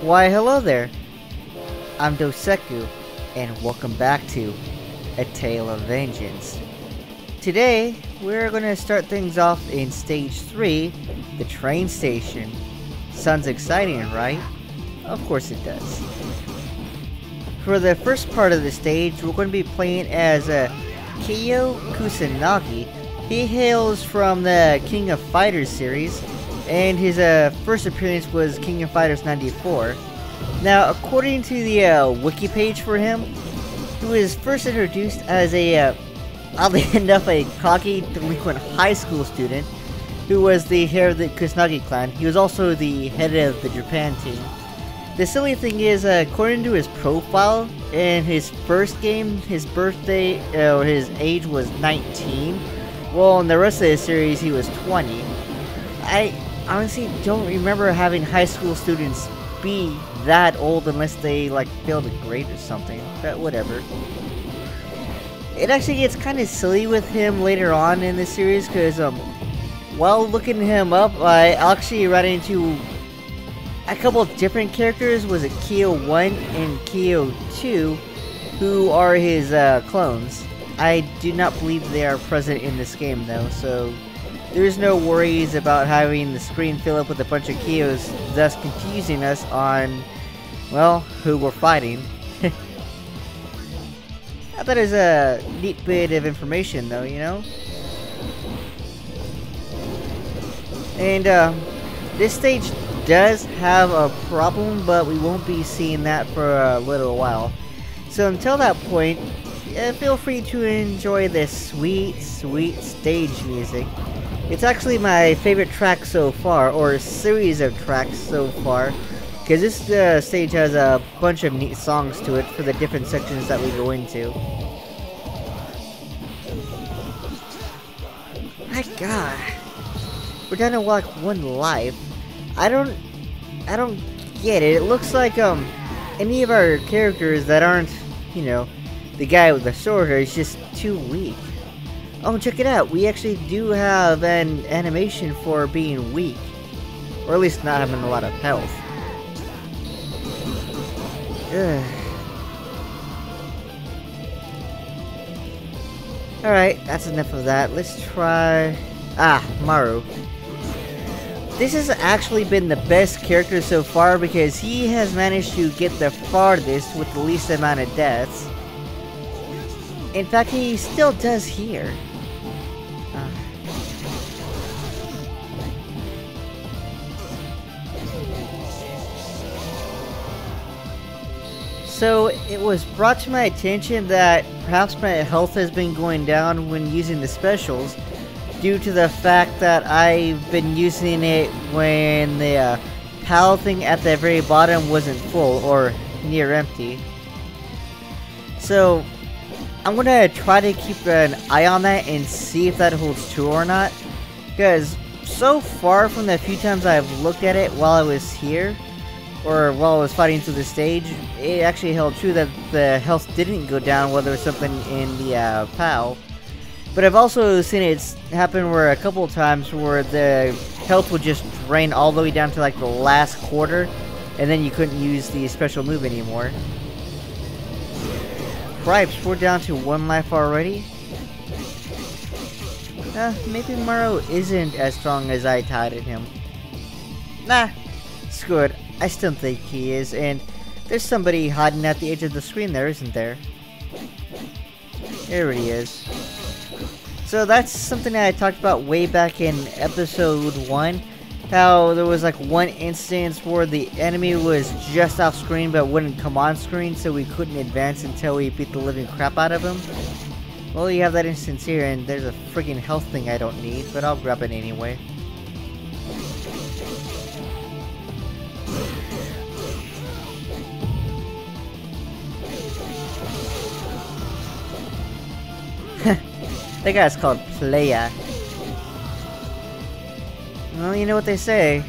Why, hello there. I'm Doseku, and welcome back to A Tale of Vengeance. Today, we're gonna start things off in Stage 3, the train station. Sounds exciting, right? Of course it does. For the first part of the stage, we're going to be playing as uh, Kyo Kusanagi. He hails from the King of Fighters series, and his uh, first appearance was King of Fighters 94. Now, according to the uh, wiki page for him, he was first introduced as a, uh, oddly enough, a cocky, delinquent high school student who was the head of the Kusanagi clan. He was also the head of the Japan team. The silly thing is, uh, according to his profile, in his first game, his birthday, uh, or his age was 19. Well, in the rest of the series, he was 20. I honestly don't remember having high school students be that old unless they like failed a grade or something. But whatever. It actually gets kind of silly with him later on in the series because um, while looking him up, I actually ran into a couple different characters. Was it Kyo 1 and Kyo 2, who are his uh, clones. I do not believe they are present in this game though, so there's no worries about having the screen fill up with a bunch of Kyos, thus confusing us on, well, who we're fighting. I thought it was a neat bit of information though, you know? And, uh, this stage does have a problem, but we won't be seeing that for a little while. So until that point, yeah, feel free to enjoy this sweet, sweet stage music. It's actually my favorite track so far, or series of tracks so far, because this uh, stage has a bunch of neat songs to it for the different sections that we go into. My god. We're down to like one life. I don't... I don't get it. It looks like, um, any of our characters that aren't, you know, the guy with the sword is just too weak. Oh, check it out. We actually do have an animation for being weak. Or at least not having a lot of health. Alright, that's enough of that. Let's try... Ah, Maru. This has actually been the best character so far because he has managed to get the farthest with the least amount of deaths. In fact, he still does here. So, it was brought to my attention that perhaps my health has been going down when using the specials due to the fact that I've been using it when the uh, PAL thing at the very bottom wasn't full or near empty. So, I'm gonna try to keep an eye on that and see if that holds true or not. Because so far from the few times I've looked at it while I was here, or while I was fighting through the stage, it actually held true that the health didn't go down while there was something in the uh, PAL. But I've also seen it happen where a couple times where the health would just drain all the way down to like the last quarter, and then you couldn't use the special move anymore. Cripes, we're down to one life already? Uh, maybe Maru isn't as strong as I touted him. Nah, screw it. I still think he is, and there's somebody hiding at the edge of the screen there, isn't there? There he is. So that's something that I talked about way back in episode 1. How there was like one instance where the enemy was just off screen but wouldn't come on screen so we couldn't advance until we beat the living crap out of him. Well, you have that instance here and there's a freaking health thing I don't need, but I'll grab it anyway. that guy's called Playa. Well, you know what they say.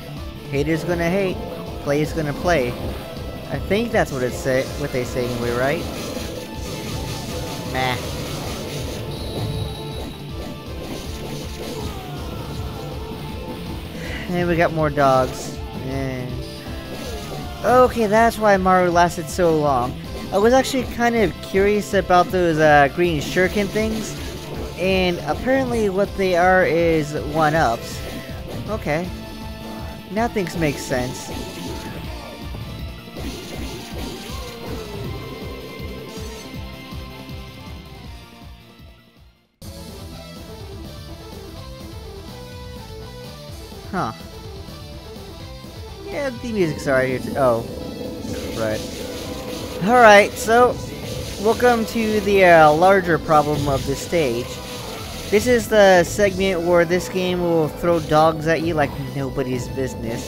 Haters gonna hate, players gonna play. I think that's what it say what they say anyway, right? Meh. And we got more dogs. Okay, that's why Maru lasted so long. I was actually kind of curious about those uh, green shuriken things, and apparently what they are is one-ups. Okay. Now things make sense. Huh. Yeah, the music's alright here. Oh. Right. Alright, so, welcome to the uh, larger problem of the stage. This is the segment where this game will throw dogs at you like nobody's business.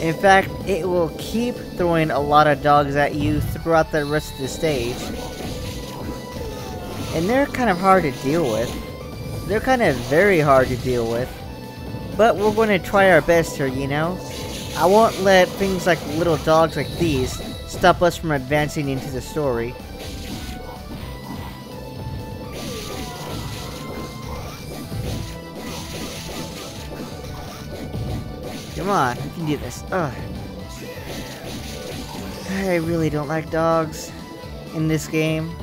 In fact, it will keep throwing a lot of dogs at you throughout the rest of the stage. And they're kind of hard to deal with. They're kind of very hard to deal with. But we're going to try our best here, you know? I won't let things like little dogs like these stop us from advancing into the story. Come on, I can do this. Ugh. I really don't like dogs in this game.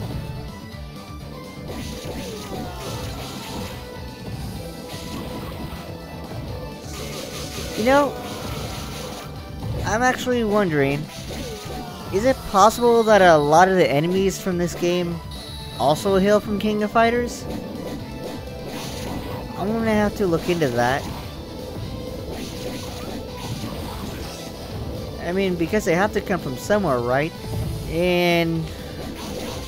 You know, I'm actually wondering, is it possible that a lot of the enemies from this game also hail from King of Fighters? I'm gonna have to look into that. I mean, because they have to come from somewhere, right? And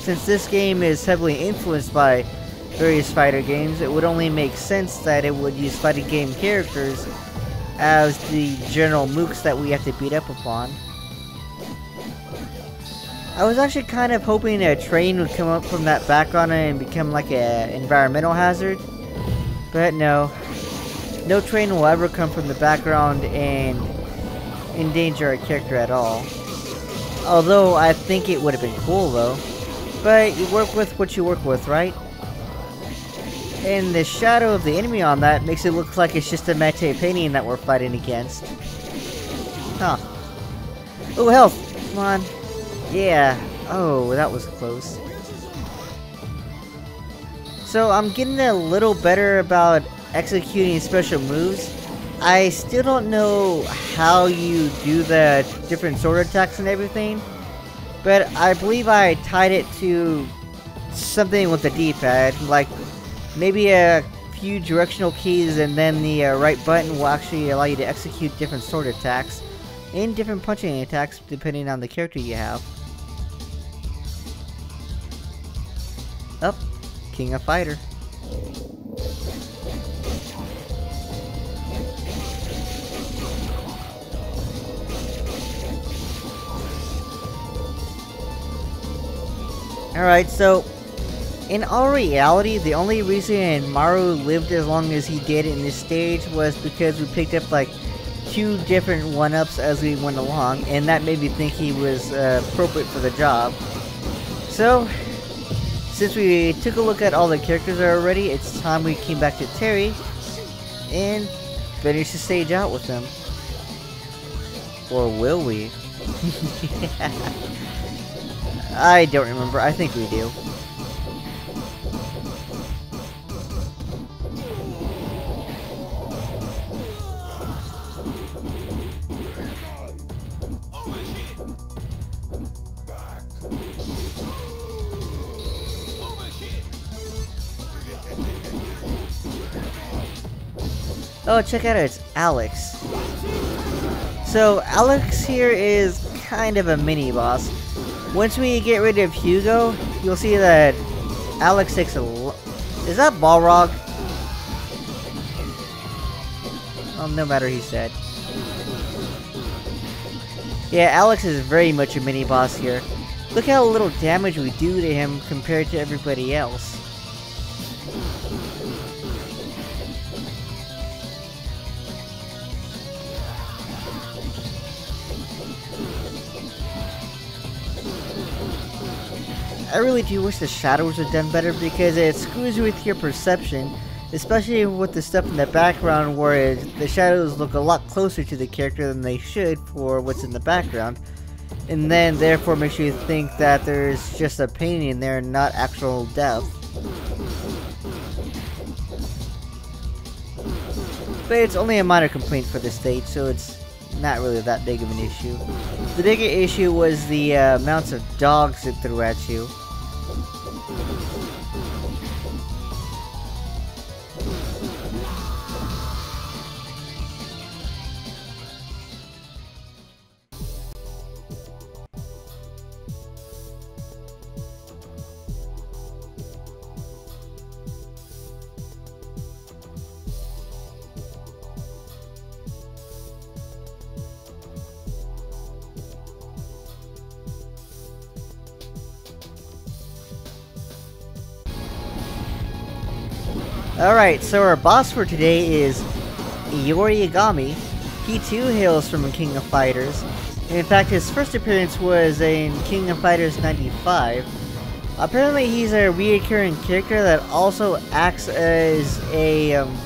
since this game is heavily influenced by various fighter games, it would only make sense that it would use fighting game characters as the general mooks that we have to beat up upon. I was actually kind of hoping a train would come up from that background and become like an environmental hazard. But no. No train will ever come from the background and endanger our character at all. Although I think it would have been cool though. But you work with what you work with, right? And the shadow of the enemy on that makes it look like it's just a matte painting that we're fighting against. Huh. Oh, health! Come on. Yeah. Oh, that was close. So I'm getting a little better about executing special moves. I still don't know how you do the different sword attacks and everything. But I believe I tied it to something with the D-pad. Like maybe a few directional keys and then the uh, right button will actually allow you to execute different sword attacks and different punching attacks depending on the character you have. Up, oh, King of Fighter. Alright, so in all reality, the only reason Maru lived as long as he did in this stage was because we picked up like two different one-ups as we went along, and that made me think he was uh, appropriate for the job. So, since we took a look at all the characters already, it's time we came back to Terry and finish the stage out with him. Or will we? I don't remember. I think we do. Oh, check out it, it's Alex. So, Alex here is kind of a mini-boss. Once we get rid of Hugo, you'll see that Alex takes a Is that Balrog? Oh, no matter, he's dead. Yeah, Alex is very much a mini-boss here. Look how little damage we do to him compared to everybody else. I really do wish the shadows were done better because it screws with your perception, especially with the stuff in the background where it, the shadows look a lot closer to the character than they should for what's in the background. and then therefore makes you think that there's just a painting in there and not actual death. But it's only a minor complaint for this stage, so it's not really that big of an issue. The bigger issue was the uh, amounts of dogs it threw at you. Alright, so our boss for today is Iori. He too hails from King of Fighters. In fact, his first appearance was in King of Fighters 95. Apparently, he's a recurring character that also acts as a um,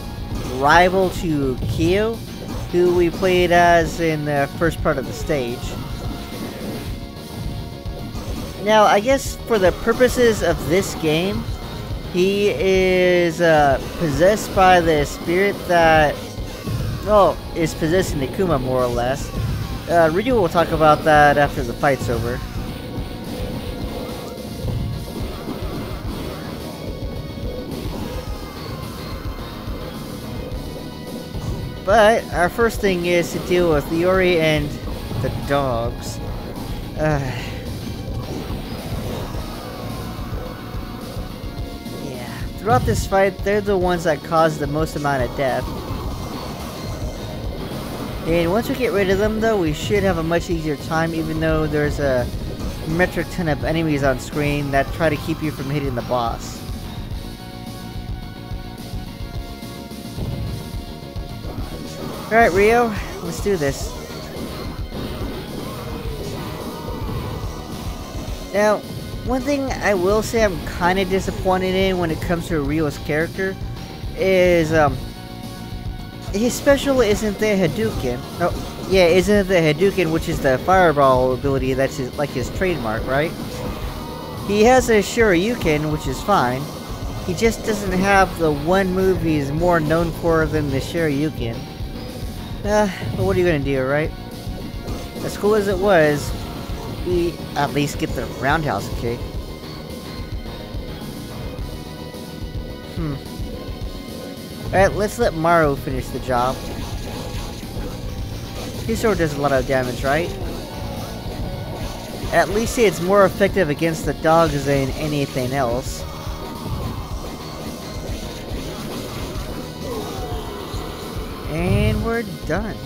rival to Kyo, who we played as in the first part of the stage. Now, I guess for the purposes of this game, he is uh, possessed by the spirit that, well, is possessing Nekuma more or less. Uh, Ryu will talk about that after the fight's over. But our first thing is to deal with Iori and the dogs. Uh, Throughout this fight, they're the ones that cause the most amount of death. And once we get rid of them though, we should have a much easier time even though there's a metric ton of enemies on screen that try to keep you from hitting the boss. Alright Ryu, let's do this. Now, one thing I will say I'm kind of disappointed in when it comes to Ryu's character is um, his special isn't the Hadouken. Oh, yeah, isn't the Hadouken, which is the fireball ability that's his, like his trademark, right? He has a Shoryuken, which is fine. He just doesn't have the one move he's more known for than the Shoryuken. Uh, but what are you gonna do, right? As cool as it was, we at least get the roundhouse kick. Hmm. Alright, let's let Maru finish the job. His sword does a lot of damage, right? At least it's more effective against the dogs than anything else. And we're done.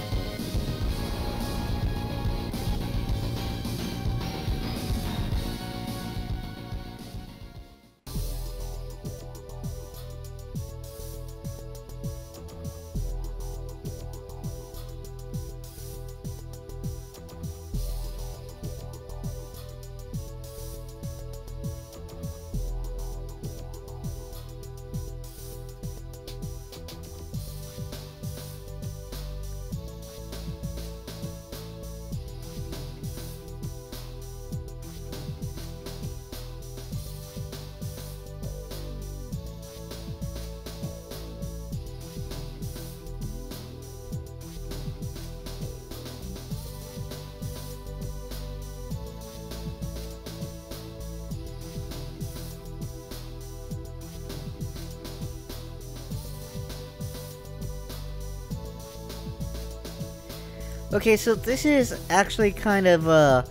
Okay, so this is actually kind of uh,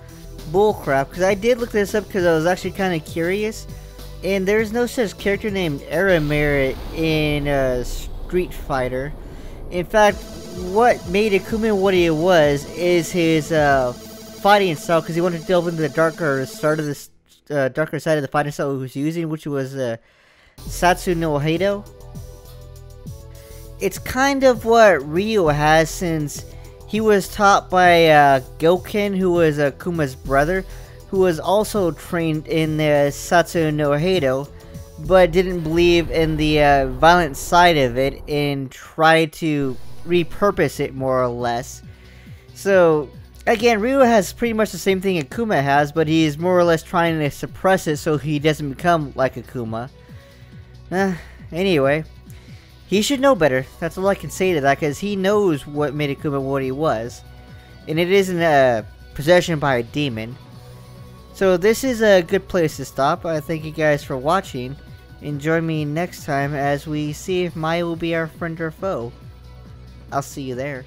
bullcrap, because I did look this up because I was actually kind of curious, and there's no such character named Aramerit in uh, Street Fighter. In fact, what made Akuma what he was is his uh, fighting style, because he wanted to delve into the darker start of the uh, darker side of the fighting style he was using, which was uh, Satsu no Hado. It's kind of what Ryu has since he was taught by uh, Gouken, who was uh, Kuma's brother, who was also trained in the Satsu no Hado, but didn't believe in the uh, violent side of it and tried to repurpose it more or less. So, Again, Ryu has pretty much the same thing Akuma has, but he's more or less trying to suppress it so he doesn't become like Akuma. Uh, anyway, he should know better. That's all I can say to that, because he knows what made Akuma what he was. And it isn't a possession by a demon. So this is a good place to stop. I thank you guys for watching. And join me next time as we see if Maya will be our friend or foe. I'll see you there.